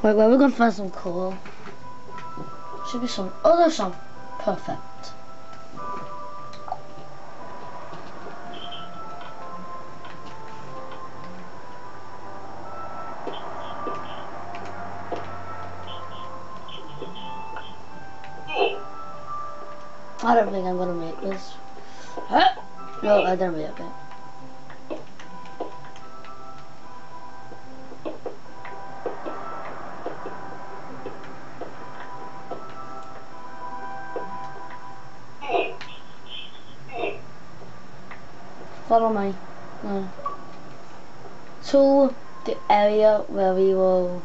Wait, where are we going to find some coal? Should be some. Oh, there's some. Perfect. I don't think I'm gonna make this. Huh? No, I don't make it. Follow me. No. To the area where we will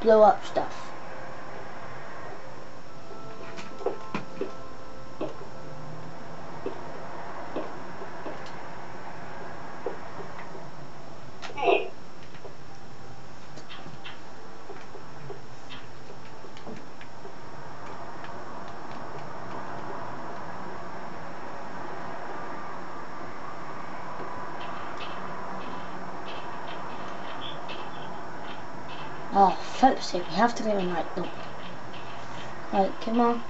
blow up stuff. Oh, fuck's we have to go in right now. Right, come on.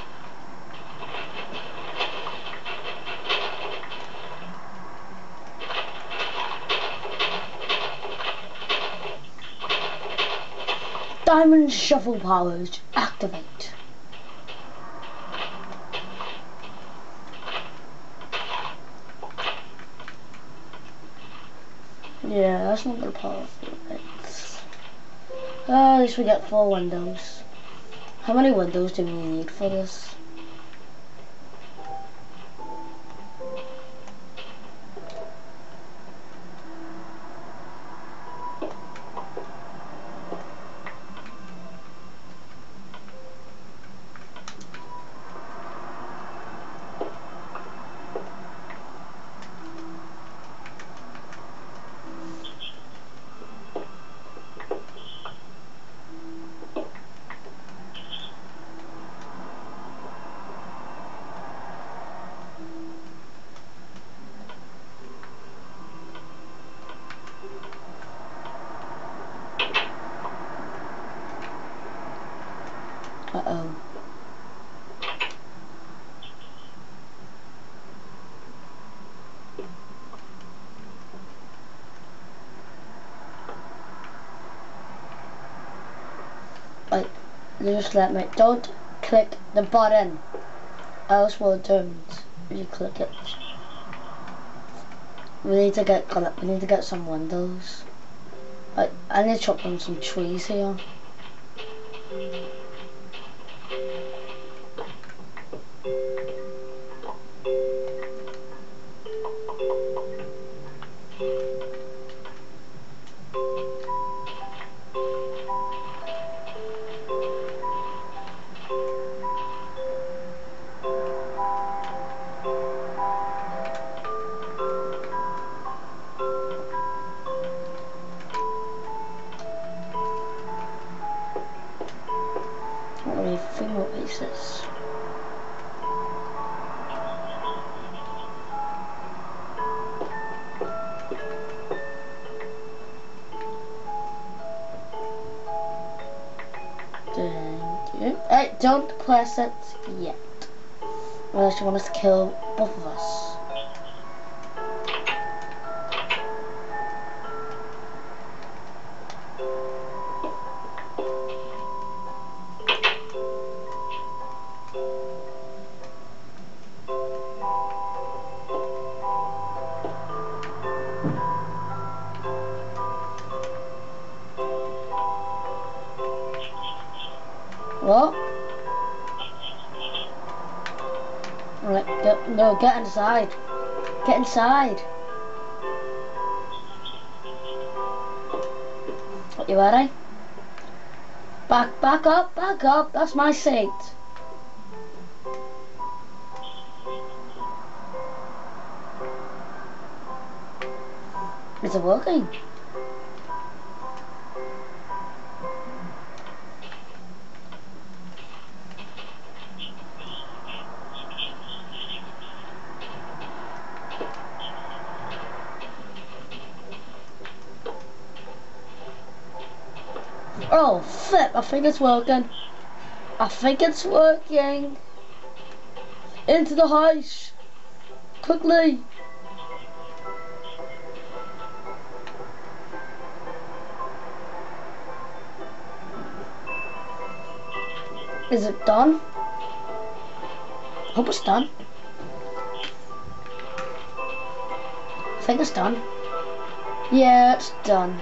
Diamond Shuffle powers activate. Yeah, that's not gonna powerful. Uh, at least we got four windows. How many windows do we need for this? Just let me, don't click the button, else we're doomed if you click it. We need to get, we need to get some windows. Like, I need to chop down some trees here. Thank you. Hey, don't press it yet. Unless you want us to kill both of us. What? Right, no, get inside. Get inside. Are you ready? Back, back up, back up. That's my seat. Is it working? I think it's working. I think it's working. Into the house. Quickly. Is it done? Hope it's done. I think it's done. Yeah, it's done.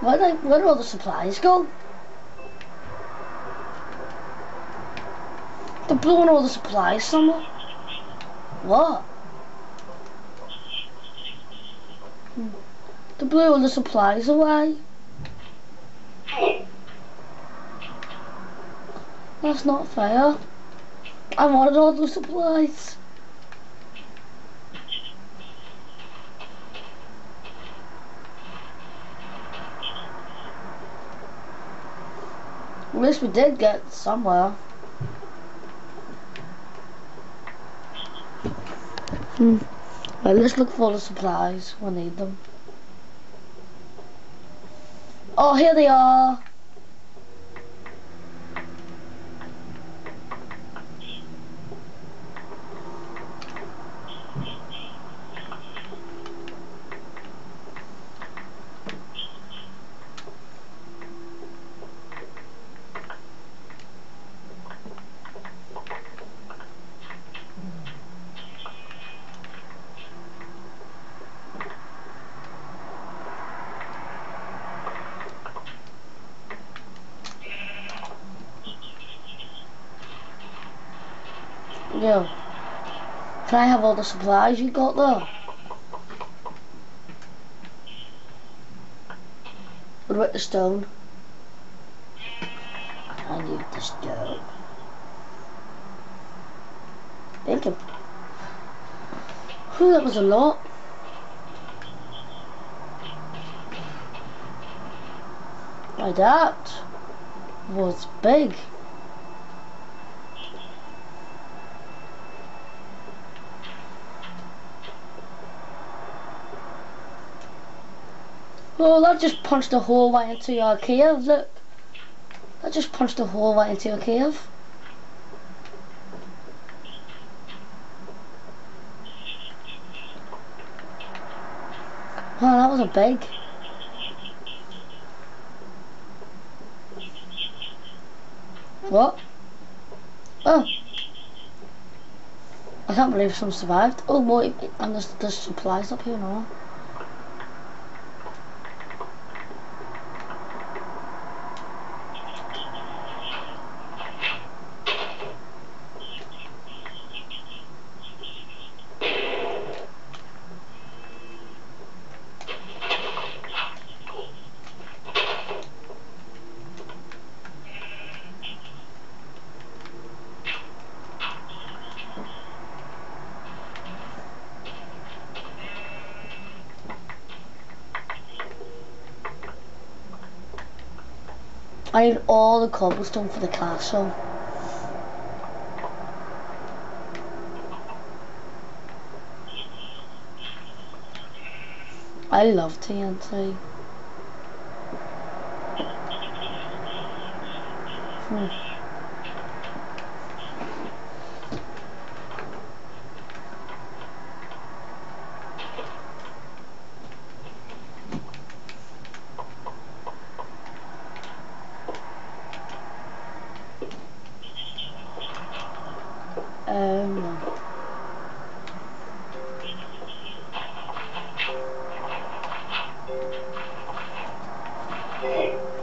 Where did, where did all the supplies go? They're blowing all the supplies somewhere. What? They blew all the supplies away. That's not fair. I wanted all the supplies. At least we did get somewhere. Hmm. Well, let's look for the supplies. We'll need them. Oh, here they are. Yo. Can I have all the supplies you got there? What about the stone? I need the stone. Thank you. Whew, that was a lot. My that was big. Oh, I just punched a hole right into your cave, look. I just punched a hole right into your cave. Oh, that was a big. What? Oh. I can't believe some survived. Oh boy, and there's, there's supplies up here now. I need all the cobblestone for the castle. I love TNT. Hmm.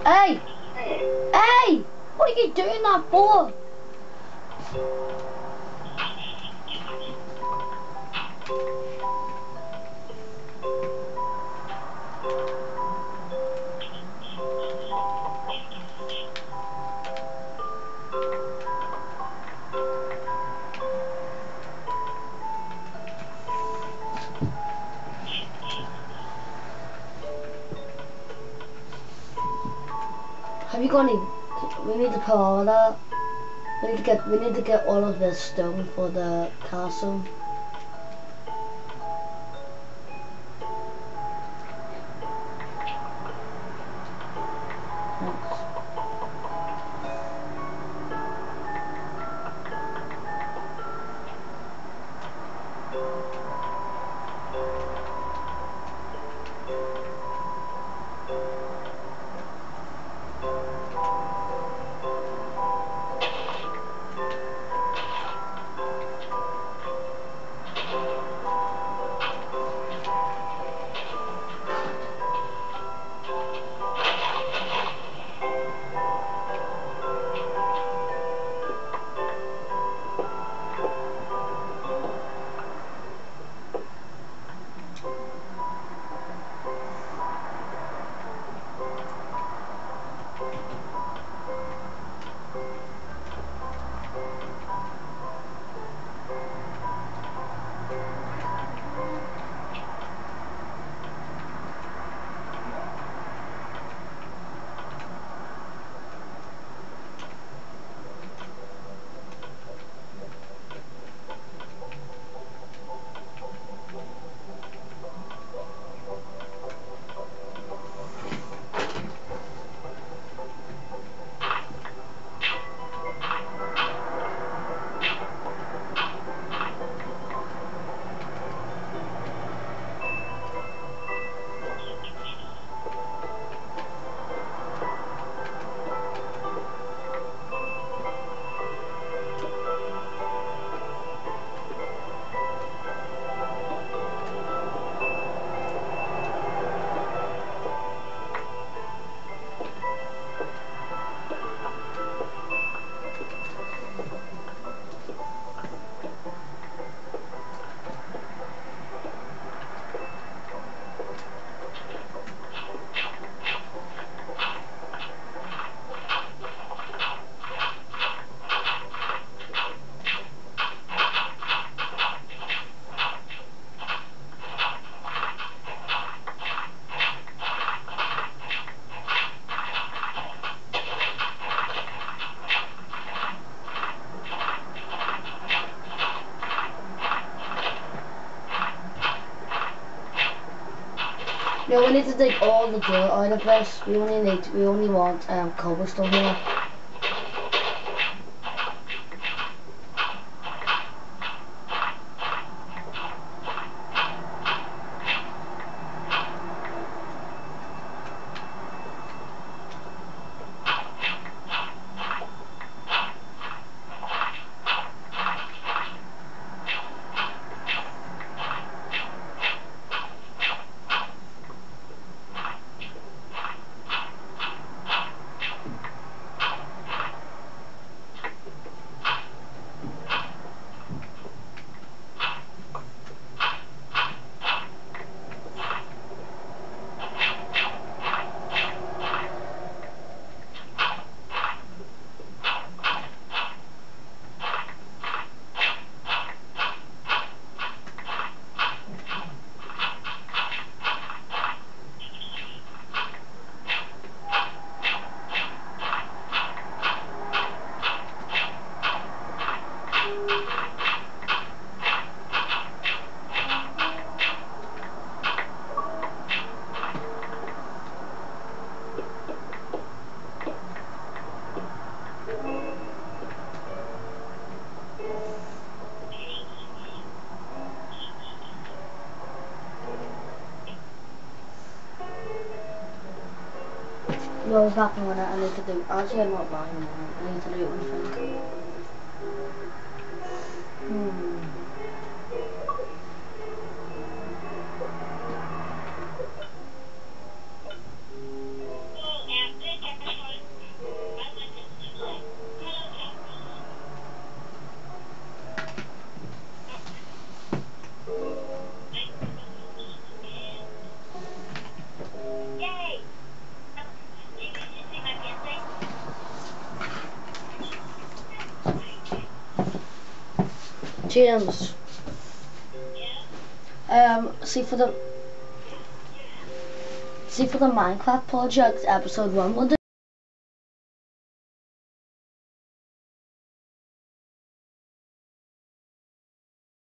Hey! Hey! What are you doing that for? Got any? We need to put all that. We need to get. We need to get all of this stone for the castle. We need to take all the dirt out of this. We only need, we only want um, cobblestone here. There's nothing on it. I need to do. Actually, I'm not buying one. I need to do everything. Hmm. James. Um, see for the see for the Minecraft project episode one.